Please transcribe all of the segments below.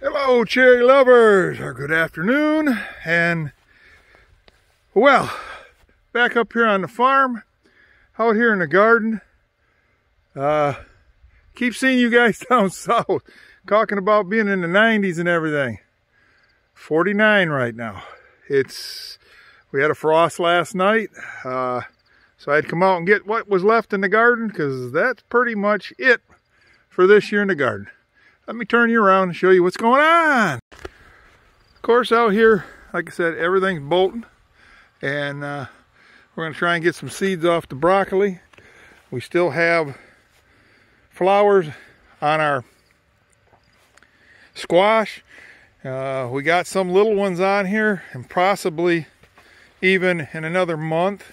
Hello, cherry lovers, or good afternoon, and well, back up here on the farm, out here in the garden. Uh, keep seeing you guys down south talking about being in the 90s and everything. 49 right now. It's we had a frost last night, uh, so I had to come out and get what was left in the garden because that's pretty much it for this year in the garden let me turn you around and show you what's going on. Of course, out here, like I said, everything's bolting. And uh, we're going to try and get some seeds off the broccoli. We still have flowers on our squash. Uh, we got some little ones on here and possibly even in another month,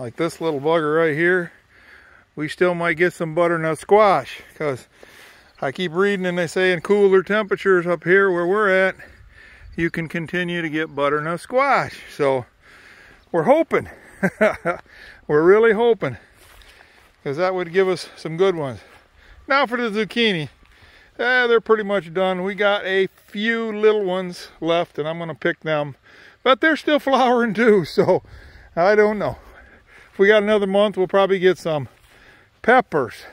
like this little bugger right here, we still might get some butternut squash because I keep reading and they say in cooler temperatures up here where we're at, you can continue to get butternut squash. So we're hoping, we're really hoping, because that would give us some good ones. Now for the zucchini, eh, they're pretty much done. We got a few little ones left and I'm gonna pick them, but they're still flowering too, so I don't know. If we got another month, we'll probably get some peppers.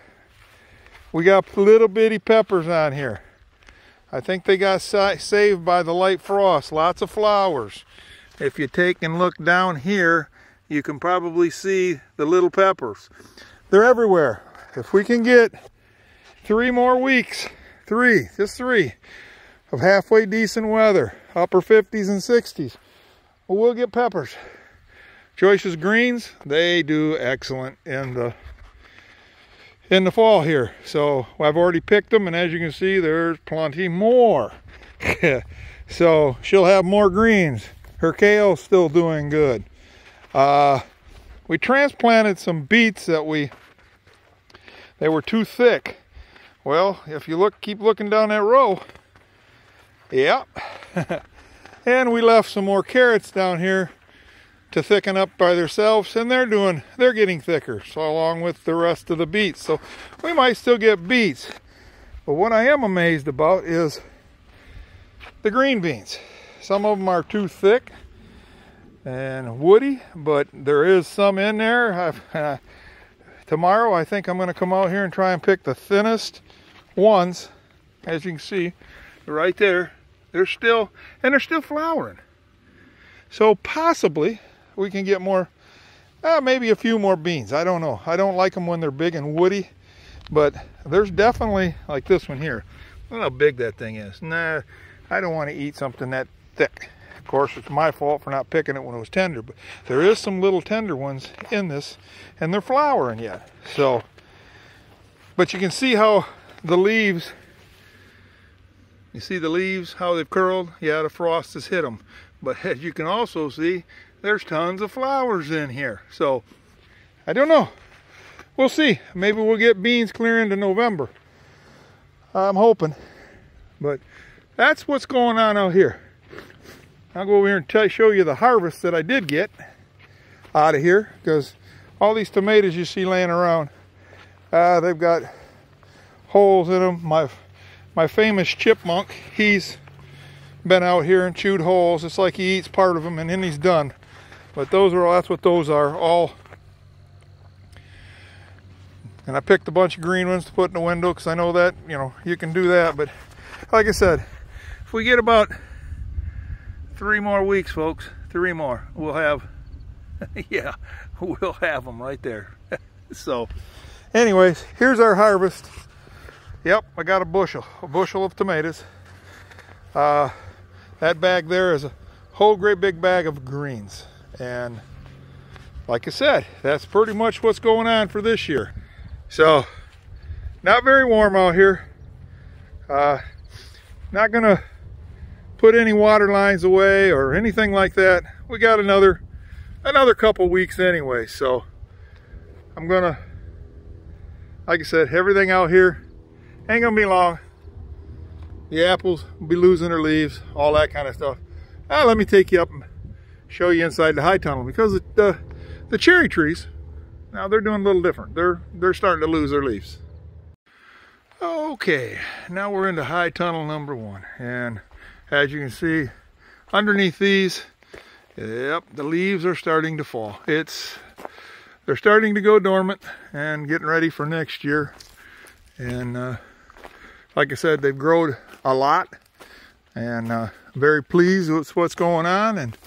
We got little bitty peppers on here. I think they got saved by the light frost. Lots of flowers. If you take and look down here, you can probably see the little peppers. They're everywhere. If we can get three more weeks, three, just three, of halfway decent weather, upper 50s and 60s, well, get peppers. Joyce's greens, they do excellent in the in the fall here. So I've already picked them and as you can see there's plenty more. so she'll have more greens. Her kale's still doing good. Uh, we transplanted some beets that we, they were too thick. Well, if you look, keep looking down that row, yep. and we left some more carrots down here to thicken up by themselves and they're doing they're getting thicker so along with the rest of the beets. So we might still get beets but what I am amazed about is the green beans. Some of them are too thick and woody but there is some in there. Uh, tomorrow I think I'm going to come out here and try and pick the thinnest ones. As you can see right there they're still and they're still flowering. So possibly we can get more, uh, maybe a few more beans. I don't know. I don't like them when they're big and woody, but there's definitely, like this one here. Look how big that thing is. Nah, I don't want to eat something that thick. Of course, it's my fault for not picking it when it was tender, but there is some little tender ones in this, and they're flowering yet. So, but you can see how the leaves, you see the leaves, how they've curled? Yeah, the frost has hit them. But as you can also see, there's tons of flowers in here. So, I don't know. We'll see. Maybe we'll get beans clear into November. I'm hoping. But that's what's going on out here. I'll go over here and show you the harvest that I did get out of here. Because all these tomatoes you see laying around, uh, they've got holes in them. My, my famous chipmunk, he's been out here and chewed holes. It's like he eats part of them and then he's done. But those are all, that's what those are, all. And I picked a bunch of green ones to put in the window because I know that, you know, you can do that. But like I said, if we get about three more weeks, folks, three more, we'll have, yeah, we'll have them right there. so anyways, here's our harvest. Yep, I got a bushel, a bushel of tomatoes. Uh, that bag there is a whole great big bag of greens. And like I said, that's pretty much what's going on for this year. So, not very warm out here. Uh, not gonna put any water lines away or anything like that. We got another another couple weeks anyway, so I'm gonna, like I said, everything out here ain't gonna be long. The apples will be losing their leaves, all that kind of stuff. Uh, let me take you up show you inside the high tunnel because the, the cherry trees, now they're doing a little different. They're, they're starting to lose their leaves. Okay, now we're into high tunnel number one. And as you can see, underneath these, yep, the leaves are starting to fall. It's They're starting to go dormant and getting ready for next year. And uh, like I said, they've grown a lot. And uh, very pleased with what's going on. And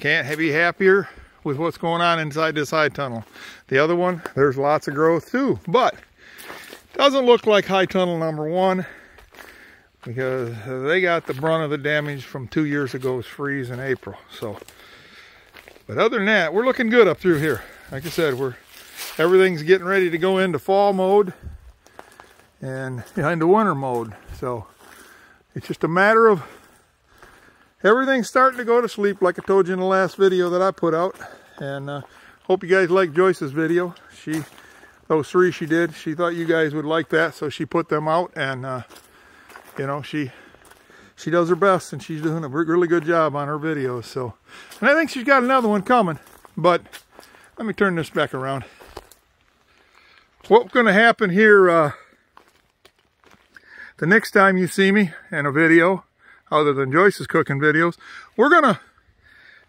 can't be happier with what's going on inside this high tunnel. The other one, there's lots of growth too. But doesn't look like high tunnel number one because they got the brunt of the damage from two years ago's freeze in April. So, but other than that, we're looking good up through here. Like I said, we're everything's getting ready to go into fall mode and into winter mode. So it's just a matter of everything's starting to go to sleep like I told you in the last video that I put out. And uh, hope you guys like Joyce's video. She those three she did. She thought you guys would like that, so she put them out, and uh, you know she she does her best, and she's doing a really good job on her videos. So, and I think she's got another one coming. But let me turn this back around. What's going to happen here? Uh, the next time you see me in a video, other than Joyce's cooking videos, we're going to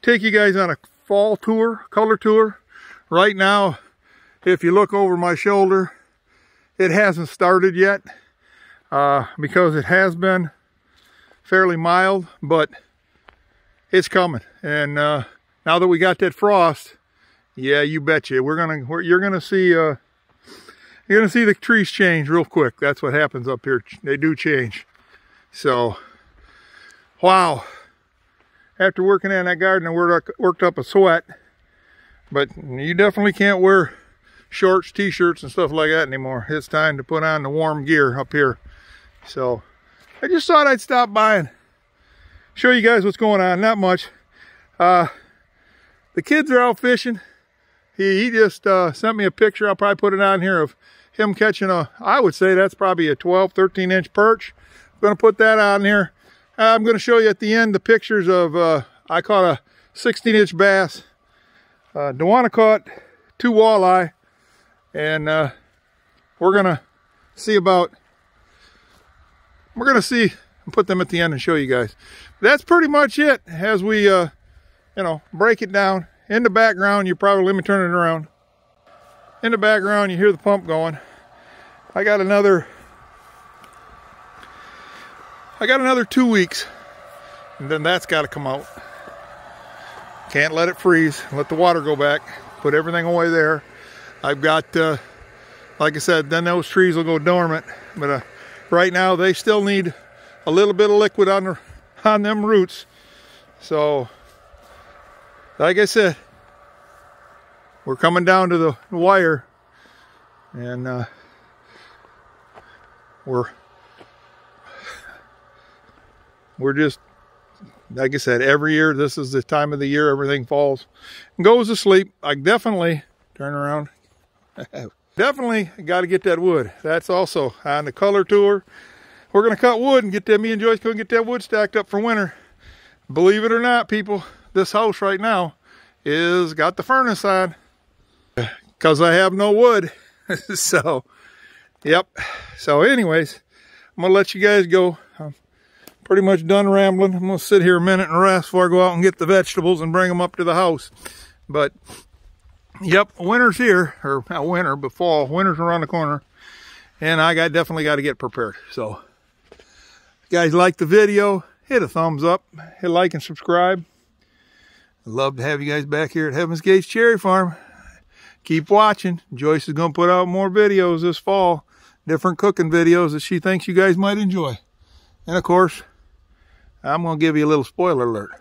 take you guys on a fall tour, color tour. Right now, if you look over my shoulder, it hasn't started yet uh, because it has been fairly mild, but it's coming. And uh, now that we got that frost, yeah, you betcha, we're gonna, we're, you're gonna see, uh, you're gonna see the trees change real quick. That's what happens up here. They do change. So, wow. After working in that garden, I worked up a sweat. But you definitely can't wear shorts, t-shirts, and stuff like that anymore. It's time to put on the warm gear up here. So I just thought I'd stop by and show you guys what's going on. Not much. Uh, the kids are out fishing. He, he just uh, sent me a picture. I'll probably put it on here of him catching a, I would say that's probably a 12, 13 inch perch. I'm going to put that on here. I'm going to show you at the end the pictures of, uh, I caught a 16 inch bass. Uh, Dewana caught two walleye and uh, we're gonna see about we're gonna see and put them at the end and show you guys. That's pretty much it as we uh, you know break it down. In the background you probably let me turn it around. In the background you hear the pump going. I got another I got another two weeks and then that's got to come out can't let it freeze let the water go back put everything away there I've got, uh, like I said, then those trees will go dormant. But uh, right now they still need a little bit of liquid on, the, on them roots. So, like I said, we're coming down to the wire. And uh, we're we're just like I said, every year this is the time of the year everything falls and goes to sleep. I definitely turn around, Definitely got to get that wood. That's also on the color tour. We're going to cut wood and get that, me and Joyce go and get that wood stacked up for winter. Believe it or not, people, this house right now is got the furnace on because I have no wood. so, yep. So anyways, I'm going to let you guys go. I'm pretty much done rambling. I'm going to sit here a minute and rest before I go out and get the vegetables and bring them up to the house. But Yep, winter's here, or not winter, but fall. Winter's around the corner, and I got definitely got to get prepared. So, guys like the video, hit a thumbs up, hit like and subscribe. I'd love to have you guys back here at Heaven's Gates Cherry Farm. Keep watching. Joyce is going to put out more videos this fall, different cooking videos that she thinks you guys might enjoy. And of course, I'm going to give you a little spoiler alert.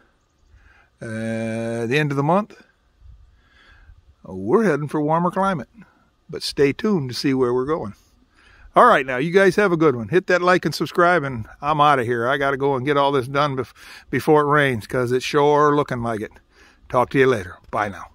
Uh, the end of the month, we're heading for warmer climate. But stay tuned to see where we're going. All right, now, you guys have a good one. Hit that like and subscribe, and I'm out of here. I got to go and get all this done bef before it rains because it's sure looking like it. Talk to you later. Bye now.